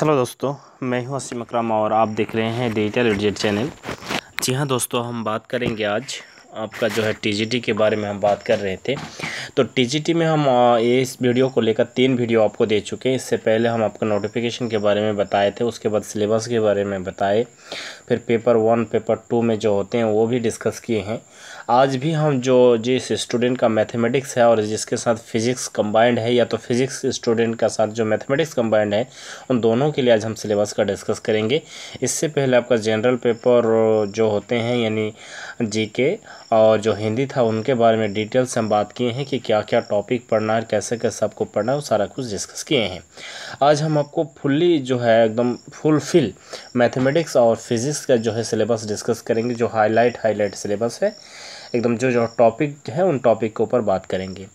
Hello दोस्तों, मैं हूँ असीम अक्रम और आप देख रहे हैं डिजिटल एडजेट चैनल जी हाँ दोस्तों, हम बात करेंगे आज आपका जो है टीजीटी के बारे में हम बात कर रहे थे। तो टीजीटी में हम इस वीडियो को लेकर तीन वीडियो आपको दे चुके हैं। इससे पहले हम आपको नोटिफिकेशन के बारे में बताए थे, उसके बाद सिलेबस के बारे में बताए, फिर पेपर वन पेपर टू में जो होते हैं, वो भी डिस्कस किए हैं। आज भी हम जो, जिस स्टूडेंट का मैथमेटिक्स है और जिसके साथ फिज़िक्स कंबाइंड है, या तो फिज़िक्स स्टूडेंट का साथ जो मैथमेटिक्स कंबाइंड है, उन दोनों के लिए आज हम सिलेबस का डिस्कस करेंगे। इससे पहले आपका जनरल पेपर जो होते हैं, यानी जीके और जो हिंदी था, उनके बारे में डिटेल से हम बात किए हैं कि क्या क्या टॉपिक पढ़ना है कैसे कैसे आपको पढ़ना है, वो सारा कुछ डिस्कस किए हैं। आज हम आपको फुल्ली जो है एकदम फुलफिल मैथमेटिक्स और फिज़िक्स का जो है सिलेबस डिस्कस करेंगे, जो हाईलाइट हाईलाइट सिलेबस है। एकदम जो जो टॉपिक है, उन टॉपिक के ऊपर बात करेंगे।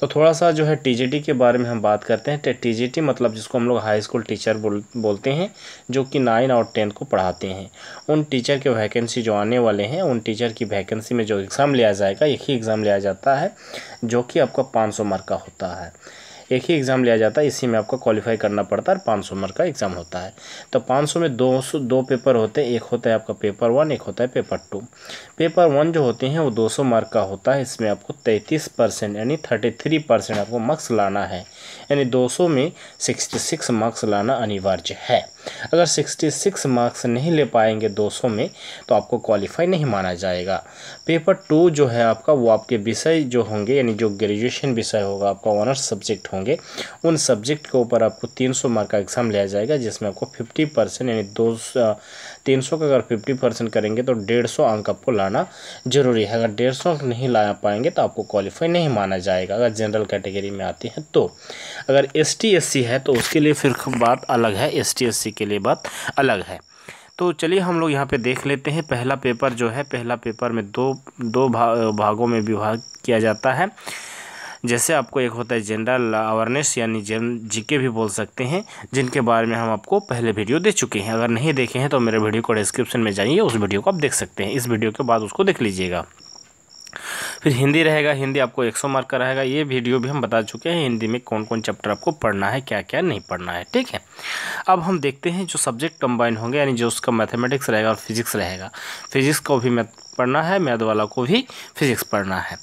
तो थोड़ा सा जो है टीजीटी के बारे में हम बात करते हैं। टीजीटी मतलब जिसको हम लोग हाई स्कूल टीचर बोल, बोलते हैं, जो कि नाइन और टेंथ को पढ़ाते हैं। उन टीचर के वैकेंसी जो आने वाले हैं, उन टीचर की वैकेंसी में जो एग्ज़ाम लिया जाएगा यही एग्ज़ाम लिया जाता है, जो कि आपका पाँच सौ मार्क का होता है। एक ही एग्ज़ाम लिया जाता है, इसी में आपको क्वालिफाई करना पड़ता है और पाँच सौ मार्क का एग्ज़ाम होता है। तो पाँच सौ में दो सौ, दो पेपर होते हैं, एक होता है आपका पेपर वन एक होता है पेपर टू पेपर वन जो होते हैं, वो दो सौ मार्क का होता है, इसमें आपको तैंतीस परसेंट यानी थर्टी थ्री परसेंट आपको मार्क्स लाना है। यानी दो सौ में सिक्सटी सिक्स मार्क्स लाना अनिवार्य है। अगर 66 मार्क्स नहीं ले पाएँगे 200 में तो आपको क्वालिफाई नहीं माना जाएगा। पेपर टू जो है आपका, वो आपके विषय जो होंगे, यानी जो ग्रेजुएशन विषय होगा, आपका ऑनर्स सब्जेक्ट होंगे, उन सब्जेक्ट के ऊपर आपको 300 मार्क का एग्ज़ाम लिया जाएगा, जिसमें आपको 50 परसेंट यानी दो सौ तीन सौ का अगर फिफ्टी परसेंट करेंगे तो डेढ़ सौ अंक आपको लाना ज़रूरी है। अगर डेढ़ सौ अंक नहीं ला पाएँगे तो आपको क्वालिफाई नहीं माना जाएगा अगर जनरल कैटेगरी में आती है तो। अगर एस टी है तो उसके लिए फिर बात अलग है एस टी के लिए बात अलग है। तो चलिए हम लोग यहाँ पे देख लेते हैं। पहला पेपर जो है पहला पेपर में दो दो भा, भागों में विभाग किया जाता है। जैसे आपको एक होता है जनरल अवेयरनेस यानी जन, जीके भी बोल सकते हैं, जिनके बारे में हम आपको पहले वीडियो दे चुके हैं। अगर नहीं देखे हैं तो मेरे वीडियो को डिस्क्रिप्शन में जाइए, उस वीडियो को आप देख सकते हैं। इस वीडियो के बाद उसको देख लीजिएगा। फिर हिंदी रहेगा। हिंदी आपको 100 मार्क का रहेगा। ये वीडियो भी हम बता चुके हैं, हिंदी में कौन कौन चैप्टर आपको पढ़ना है क्या क्या नहीं पढ़ना है, ठीक है? अब हम देखते हैं जो सब्जेक्ट कंबाइन होंगे, यानी जो उसका मैथमेटिक्स रहेगा और फिजिक्स रहेगा। फिजिक्स को भी मैं पढ़ना है, मैथ वाला को भी फिजिक्स पढ़ना है।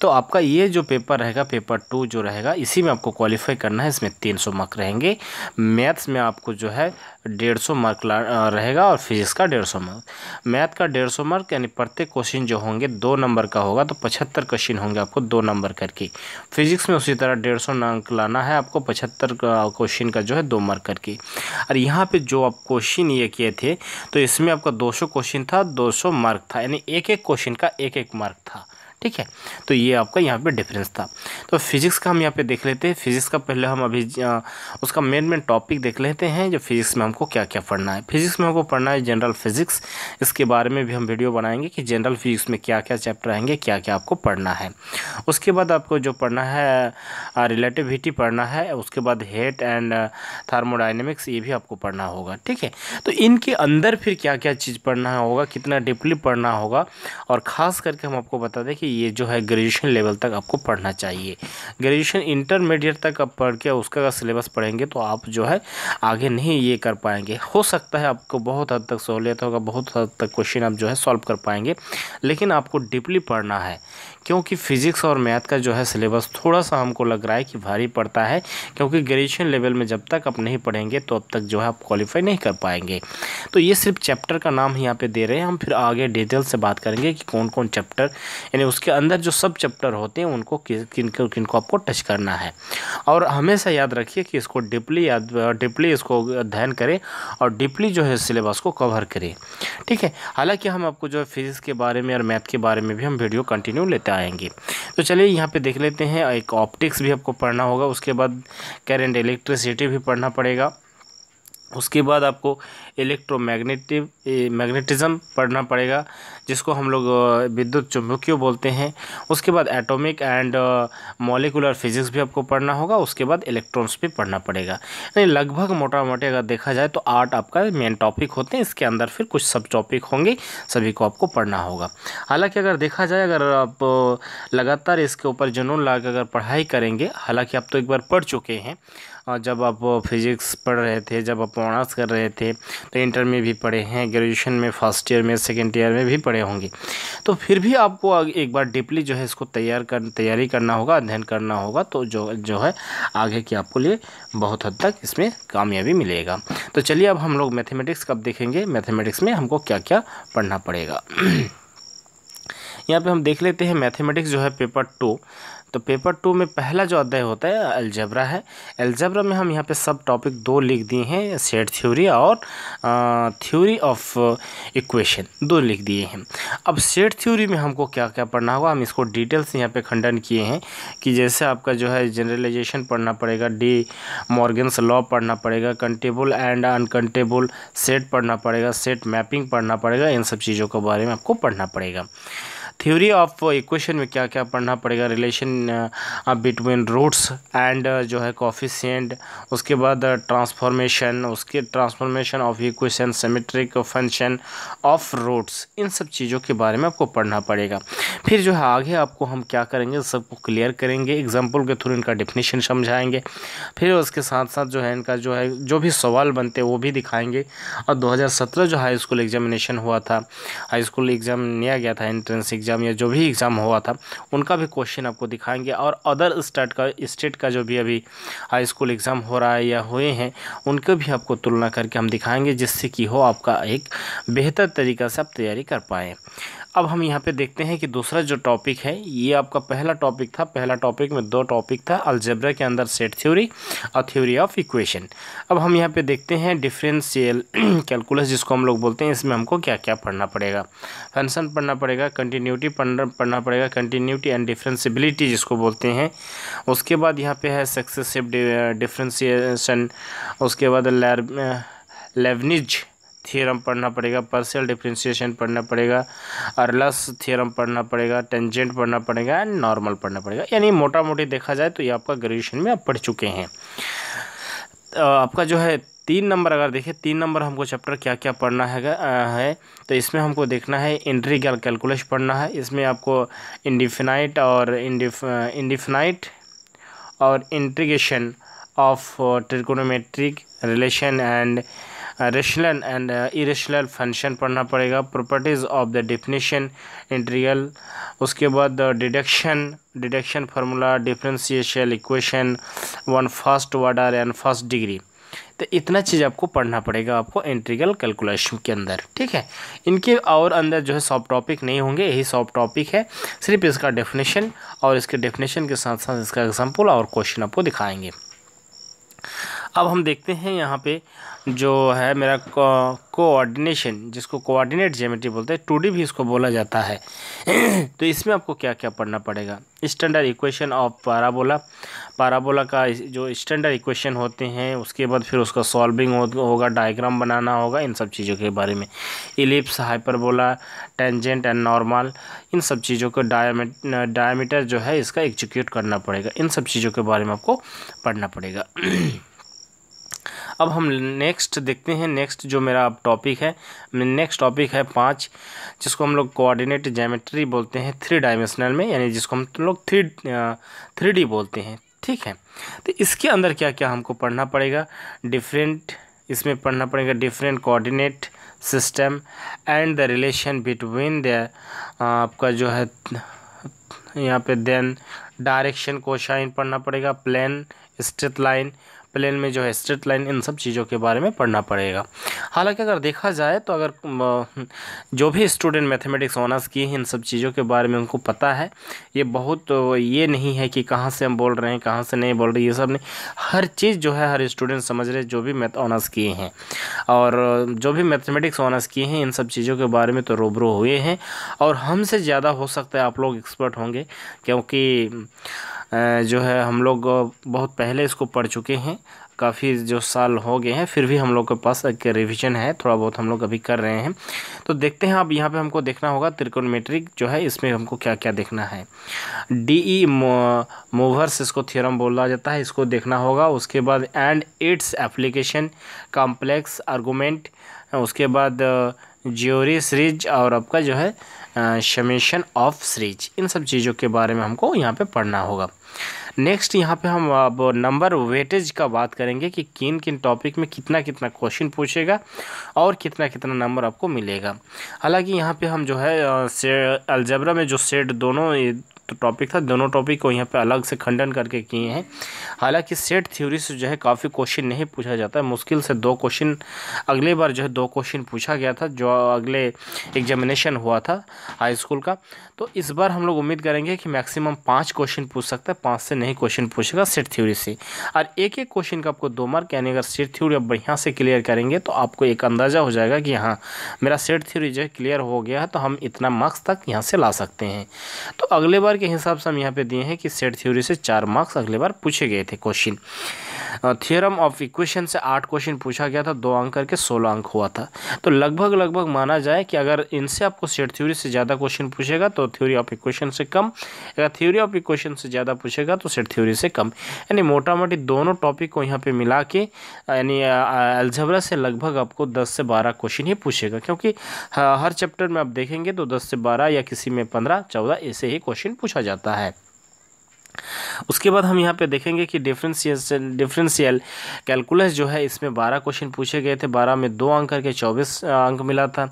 तो आपका ये जो पेपर रहेगा, पेपर टू जो रहेगा, इसी में आपको क्वालिफाई करना है, इसमें तीन सौ मार्क रहेंगे। मैथ्स में आपको जो है, डेढ़ सौ मार्क रहेगा और फिजिक्स का डेढ़ सौ मार्क। मैथ का डेढ़ सौ मार्क, यानी प्रत्येक क्वेश्चन जो होंगे, दो नंबर का होगा तो पचहत्तर क्वेश्चन होंगे आपको दो नंबर करके। फिजिक्स में उसी तरह डेढ़ सौ अंक लाना है आपको, पचहत्तर क्वेश्चन का जो है, दो मार्क करके। और यहाँ पे जो आप क्वेश्चन ये किए थे तो इसमें आपका दो सौ क्वेश्चन था, दो सौ मार्क था, यानी एक एक क्वेश्चन का एक एक मार्क था। ठीक है? तो ये आपका यहाँ पे डिफरेंस था। तो फिजिक्स का हम यहाँ पे देख लेते हैं। फिजिक्स का पहले हम अभी उसका मेन मेन टॉपिक देख लेते हैं जो फिजिक्स में हमको क्या क्या पढ़ना है। फिजिक्स में हमको पढ़ना है जनरल फिजिक्स इसके बारे में भी हम वीडियो बनाएँगे कि जनरल फिजिक्स में क्या क्या चैप्टर आएँगे क्या क्या आपको पढ़ना है। उसके बाद आपको जो पढ़ना है रिलेटिविटी पढ़ना है, उसके बाद हेट एंड थार्मोडाइनमिक्स ये भी आपको पढ़ना होगा। ठीक है? तो इनके अंदर फिर क्या क्या चीज़ पढ़ना होगा, कितना डिपली पढ़ना होगा और ख़ास करके हम आपको बता दें कि ये जो है ग्रेजुएशन लेवल तक आपको पढ़ना चाहिए। ग्रेजुएशन इंटरमीडिएट तक आप पढ़ के उसका अगर सिलेबस पढ़ेंगे तो आप जो है आगे नहीं ये कर पाएँगे। हो सकता है आपको बहुत हद तक सहूलियत होगा, बहुत हद तक क्वेश्चन आप जो है सॉल्व कर पाएँगे, लेकिन आपको डीपली पढ़ना है। क्योंकि फिज़िक्स और मैथ का जो है सिलेबस थोड़ा सा हमको लग रहा है कि भारी पड़ता है, क्योंकि ग्रेजुएशन लेवल में जब तक आप नहीं पढ़ेंगे तो अब तक जो है आप क्वालिफाई नहीं कर पाएँगे। तो ये सिर्फ़ चैप्टर का नाम ही यहाँ पे दे रहे हैं। हम फिर आगे डिटेल से बात करेंगे कि कौन कौन चैप्टर यानी उसके अंदर जो सब चैप्टर होते हैं, उनको किन किन को आपको टच करना है। और हमेशा याद रखिए कि इसको डीपली याद डीपली इसको अध्ययन करें और डीपली जो है सिलेबस को कवर करें। ठीक है? हालाँकि हम आपको जो है फिजिक्स के बारे में और मैथ के बारे में भी हम वीडियो कंटिन्यू लेते आएँगे। तो चलिए यहाँ पे देख लेते हैं, एक ऑप्टिक्स भी आपको पढ़ना होगा, उसके बाद करेंट इलेक्ट्रिसिटी भी पढ़ना पड़ेगा। उसके बाद आपको इलेक्ट्रोमैग्नेटिव मैग्नेटिज़म पढ़ना पड़ेगा, जिसको हम लोग विद्युत चुंबकीय बोलते हैं। उसके बाद एटॉमिक एंड मॉलिकुलर फिजिक्स भी आपको पढ़ना होगा, उसके बाद इलेक्ट्रॉन्स भी पढ़ना पड़ेगा। यानी लगभग मोटा मोटी अगर देखा जाए तो आठ आपका मेन टॉपिक होते हैं, इसके अंदर फिर कुछ सब टॉपिक होंगे, सभी को आपको पढ़ना होगा। हालाँकि अगर देखा जाए, अगर आप लगातार इसके ऊपर जुनून ला अगर पढ़ाई करेंगे, हालाँकि आप तो एक बार पढ़ चुके हैं जब आप फिज़िक्स पढ़ रहे थे, जब आप ऑनर्स कर रहे थे तो इंटर में भी पढ़े हैं, ग्रेजुएशन में, फ़र्स्ट ईयर में, सेकेंड ईयर में भी पढ़े होंगे। तो फिर भी आपको एक बार डीपली जो है इसको तैयार कर, तैयारी करना होगा, अध्ययन करना होगा तो जो जो है आगे की आपको लिए बहुत हद तक इसमें कामयाबी मिलेगा। तो चलिए अब हम लोग मैथमेटिक्स कब देखेंगे, मैथमेटिक्स में हमको क्या क्या पढ़ना पड़ेगा। यहाँ पे हम देख लेते हैं मैथमेटिक्स जो है पेपर टू तो पेपर टू में पहला जो अध्याय होता है एल्जबरा है। एल्जबरा में हम यहाँ पे सब टॉपिक दो लिख दिए हैं सेट थ्योरी और थ्योरी ऑफ़ इक्वेशन दो लिख दिए हैं। अब सेट थ्योरी में हमको क्या क्या पढ़ना होगा, हम इसको डिटेल्स यहाँ पे खंडन किए हैं कि जैसे आपका जो है जनरलाइजेशन पढ़ना पड़ेगा डी मॉर्गन्स लॉ पढ़ना पड़ेगा कंटेबल एंड अनकंटेबल सेट पढ़ना पड़ेगा सेट मैपिंग पढ़ना पड़ेगा, इन सब चीज़ों के बारे में आपको पढ़ना पड़ेगा। थ्योरी ऑफ़ इक्वेशन में क्या क्या पढ़ना पड़ेगा? रिलेशन बिटवीन रूट्स एंड जो है कॉफिशियंट उसके बाद ट्रांसफॉर्मेशन uh, उसके transformation of equation symmetric function of roots इन सब चीज़ों के बारे में आपको पढ़ना पड़ेगा। फिर जो है आगे आपको हम क्या करेंगे? सबको क्लियर करेंगे एग्ज़ाम्पल के थ्रू इनका डिफिनीशन समझाएँगे। फिर उसके साथ साथ जो है इनका जो है जो भी सवाल बनते वो भी दिखाएँगे। और 2017 जो हाई स्कूल एग्जामिनेशन हुआ था हाई स्कूल एग्ज़ाम लिया गया था एंट्रेंस एग्ज़ाम एग्ज़ाम या जो भी एग्ज़ाम हुआ था, उनका भी क्वेश्चन आपको दिखाएँगे। और अदर स्टेट का स्टेट का जो भी अभी हाई स्कूल एग्ज़ाम हो रहा है या हुए हैं, उनके भी आपको तुलना करके हम दिखाएँगे, जिससे कि हो आपका एक बेहतर तरीक़ा से आप तैयारी कर पाएँ। अब हम यहाँ पे देखते हैं कि दूसरा जो टॉपिक है, ये आपका पहला टॉपिक था। पहला टॉपिक में दो टॉपिक था अलजेब्रा के अंदर सेट थ्योरी और थ्योरी ऑफ़ इक्वेशन अब हम यहाँ पे देखते हैं डिफरेंशियल कैलकुलस जिसको हम लोग बोलते हैं, इसमें हमको क्या क्या पढ़ना पड़ेगा। फ़ंक्शन पढ़ना पड़ेगा कंटिन्यूटी पढ़ना पड़ेगा कंटिन्यूटी एंड डिफ्रेंसिबिलिटी जिसको बोलते हैं। उसके बाद यहाँ पे है सक्सेसिव डिफ्रेंसिएशन उसके बाद लेवनिज थियरम पढ़ना पड़ेगा पर्सियल डिफ्रेंशिएशन पढ़ना पड़ेगा अरलस थियरम पढ़ना पड़ेगा टेंजेंट पढ़ना पड़ेगा एंड नॉर्मल पढ़ना पड़ेगा। यानी मोटा मोटी देखा जाए तो ये आपका ग्रेजुएशन में आप पढ़ चुके हैं। तो आपका जो है तीन नंबर, अगर देखें, तीन नंबर हमको चैप्टर क्या क्या पढ़ना है है तो इसमें हमको देखना है इंट्रीगल कैलकुलेशन पढ़ना है। इसमें आपको इंडिफिनाइट और इंडिफिनाइट और integration of trigonometric relation and rational and irrational function पढ़ना पड़ेगा। Properties of the definition integral उसके बाद deduction deduction formula differential equation one first order and first degree तो इतना चीज़ आपको पढ़ना पड़ेगा आपको इंट्रीगल कैलकुलेशन के अंदर। ठीक है? इनके और अंदर जो है सॉफ्ट टॉपिक नहीं होंगे, यही सॉफ्ट टॉपिक है। सिर्फ़ इसका डेफिनेशन और इसके डेफिनेशन के साथ साथ इसका एग्ज़ाम्पल और क्वेश्चन आपको दिखाएँगे। अब हम देखते हैं यहाँ पे जो है मेरा कोऑर्डिनेशन जिसको कोऑर्डिनेट ज्योमेट्री बोलते हैं टू भी इसको बोला जाता है। तो इसमें आपको क्या क्या पढ़ना पड़ेगा? Standard equation of parabola parabola का जो स्टैंडर्ड इक्वेशन होते हैं उसके बाद फिर उसका सॉल्विंग हो, होगा डायग्राम बनाना होगा इन सब चीज़ों के बारे में। Ellipse hyperbola tangent and normal इन सब चीज़ों को डायमीटर जो है इसका एग्जीक्यूट करना पड़ेगा। इन सब चीज़ों के बारे में आपको पढ़ना पड़ेगा। अब हम नेक्स्ट देखते हैं नेक्स्ट जो मेरा अब टॉपिक है। नेक्स्ट टॉपिक है पाँच, जिसको हम लोग कोऑर्डिनेट ज्योमेट्री बोलते हैं थ्री डायमेंशनल में, यानी जिसको हम लोग थ्री थ्री डी बोलते हैं। ठीक है? तो इसके अंदर क्या क्या हमको पढ़ना पड़ेगा? डिफरेंट इसमें पढ़ना पड़ेगा different coordinate system and the relation between the आपका जो है, यहाँ पे देन डायरेक्शन कोशाइन पढ़ना पड़ेगा प्लेन स्ट्रेट लाइन प्लेन में जो है स्ट्रेट लाइन इन सब चीज़ों के बारे में पढ़ना पड़ेगा। हालाँकि अगर देखा जाए तो अगर जो भी स्टूडेंट मैथमेटिक्स ऑनर्स किए हैं इन सब चीज़ों के बारे में उनको पता है, ये बहुत, ये नहीं है कि कहाँ से हम बोल रहे हैं, कहाँ से नहीं बोल रहे, ये सब नहीं। हर चीज़ जो है, हर स्टूडेंट समझ रहे जो भी मैथ ऑनर्स किए हैं। और जो भी मैथमेटिक्स ऑनर्स किए हैं, इन सब चीज़ों के बारे में तो रूबरू हुए हैं। और हमसे ज़्यादा हो सकता है आप लोग एक्सपर्ट होंगे, क्योंकि जो है हम लोग बहुत पहले इसको पढ़ चुके हैं। काफ़ी जो साल हो गए हैं, फिर भी हम लोग के पास एक रिवीजन है, थोड़ा बहुत हम लोग अभी कर रहे हैं। तो देखते हैं अब यहाँ पे हमको देखना होगा त्रिकोणमेट्रिक जो है, इसमें हमको क्या क्या देखना है। डी ई मूवर्स इसको थियरम बोला जाता है, इसको देखना होगा। उसके बाद and its application complex argument उसके बाद ज्योरी सीरीज़ और आपका जो है शमेशन ऑफ़ सीरीज़ इन सब चीज़ों के बारे में हमको यहाँ पे पढ़ना होगा। नेक्स्ट यहाँ पे हम अब नंबर वेटेज का बात करेंगे कि किन किन टॉपिक में कितना कितना क्वेश्चन पूछेगा और कितना कितना नंबर आपको मिलेगा। हालाँकि यहाँ पे हम जो है अलजबरा में जो सेट दोनों टॉपिक था। दोनों टॉपिक को यहाँ पे अलग से खंडन करके किए हैं। हालाँकि सेट थ्योरी से जो है काफ़ी क्वेश्चन नहीं पूछा जाता है। मुश्किल से दो क्वेश्चन अगले बार जो है दो क्वेश्चन पूछा गया था, जो अगले एग्जामिनेशन हुआ था हाई स्कूल का। तो इस बार हम लोग उम्मीद करेंगे कि मैक्सिमम पाँच क्वेश्चन पूछ सकता है, पाँच से नहीं क्वेश्चन पूछेगा सेट थ्योरी से। और एक एक क्वेश्चन का आपको दो मार्क यानी अगर सेट थ्योरी आप बढ़िया से क्लियर करेंगे तो आपको एक अंदाज़ा हो जाएगा कि हाँ मेरा सेट थ्योरी जो है क्लियर हो गया है तो हम इतना मार्क्स तक यहाँ से ला सकते हैं। तो अगले बार के हिसाब से हम यहाँ पे दिए हैं कि सेट थ्योरी से चार मार्क्स अगले बार पूछे गए थे क्वेश्चन थियरम ऑफ़ इक्वेशन से आठ क्वेश्चन पूछा गया था, दो अंक करके सोलह अंक हुआ था। तो लगभग लगभग माना जाए कि अगर इनसे आपको सेट थ्योरी से ज़्यादा क्वेश्चन पूछेगा तो थ्योरी ऑफ़ इक्वेशन से कम। अगर थ्योरी ऑफ़ इक्वेशन से ज़्यादा पूछेगा तो सेट थ्योरी से कम। यानी मोटा मोटी दोनों टॉपिक को यहाँ पे मिला के, यानी अलझबरा से लगभग आपको दस से बारह क्वेश्चन ही पूछेगा। क्योंकि हर चैप्टर में आप देखेंगे तो दस से बारह या किसी में पंद्रह, चौदह ऐसे ही क्वेश्चन पूछा जाता है। उसके बाद हम यहाँ पे देखेंगे कि डिफरेंशियल डिफरेंशियल कैलकुलस जो है, इसमें बारह क्वेश्चन पूछे गए थे। बारह में दो अंक करके चौबीस अंक मिला था।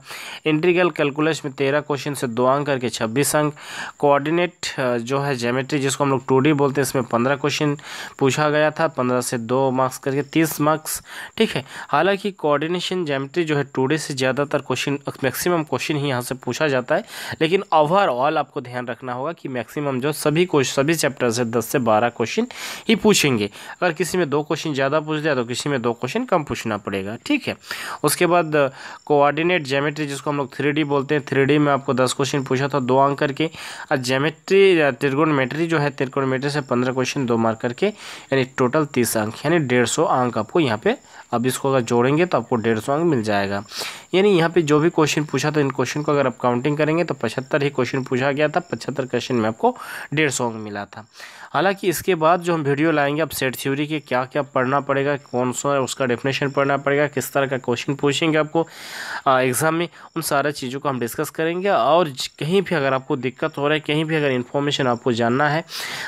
इंटीग्रल कैलकुलस में तेरह क्वेश्चन से दो अंक करके छब्बीस अंक। कोऑर्डिनेट जो है जेमेट्री जिसको हम लोग टू बोलते हैं, इसमें पंद्रह क्वेश्चन पूछा गया था। पंद्रह से दो मार्क्स करके तीस मार्क्स ठीक है? हालाँकि कोऑर्डिनेशन जेमेट्री जो है टू से ज़्यादातर क्वेश्चन मैक्सिमम क्वेश्चन ही यहाँ से पूछा जाता है। लेकिन ओवरऑल आपको ध्यान रखना होगा कि मैक्सिमम जो सभी क्वेश्चन सभी चैप्टर से दस से बारह क्वेश्चन ही पूछेंगे। अगर किसी में दो क्वेश्चन ज़्यादा पूछ दिया तो किसी में दो क्वेश्चन कम पूछना पड़ेगा, ठीक है? उसके बाद कोऑर्डिनेट जेमेट्री जिसको हम लोग थ्री बोलते हैं थ्री में आपको दस क्वेश्चन पूछा था, दो अंक करके। और जेमेट्री त्रिगोनमेट्री जो है त्रिकोणमेट्री से पंद्रह क्वेश्चन दो मार्क करके, यानी टोटल तीस अंक, यानी डेढ़ सौ अंक आपको यहाँ पे, अब इसको अगर जोड़ेंगे तो आपको डेढ़ सौ अंक मिल जाएगा। यानी यहाँ पे जो भी क्वेश्चन पूछा था, इन क्वेश्चन को अगर आप काउंटिंग करेंगे तो पचहत्तर ही क्वेश्चन पूछा गया था, पचहत्तर क्वेश्चन में आपको डेढ़ सौ अंक मिला था। हालाँकि इसके बाद जो हम वीडियो लाएँगे, अब सेट थ्योरी के क्या क्या पढ़ना पड़ेगा कौन सा है, उसका डेफिनेशन पढ़ना पड़ेगा, किस तरह का क्वेश्चन पूछेंगे आपको एग्ज़ाम में, उन सारा चीज़ों को हम डिस्कस करेंगे। और कहीं भी अगर आपको दिक्कत हो रहा है, कहीं भी अगर इन्फॉर्मेशन आपको जानना है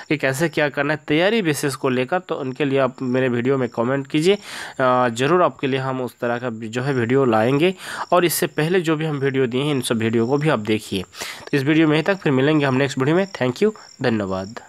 कि कैसे क्या करना है, तैयारी बेसिस को लेकर तो उनके लिए आप मेरे वीडियो में कॉमेंट कीजिए। ज़रूर आपके लिए हम उस तरह का जो है वीडियो लाएँगे। और इससे पहले जो भी हम वीडियो दिए हैं, इन सब वीडियो को भी आप देखिए। तो इस वीडियो में ही तक, फिर मिलेंगे हम नेक्स्ट वीडियो में। थैंक यू धन्यवाद।